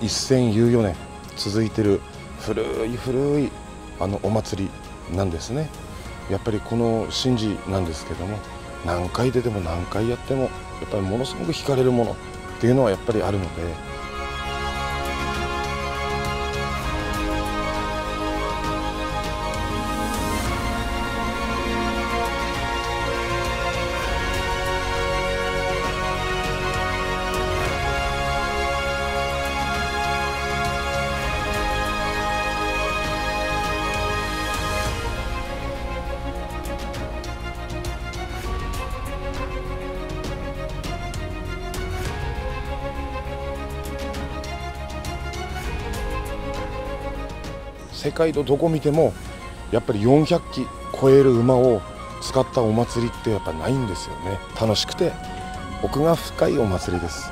1014年続いてる古い古いあのお祭りなんですねやっぱりこの神事なんですけども何回出ても何回やってもやっぱりものすごく惹かれるものっていうのはやっぱりあるので。世界のどこ見てもやっぱり400機超える馬を使ったお祭りってやっぱないんですよね。楽しくて奥が深いお祭りです。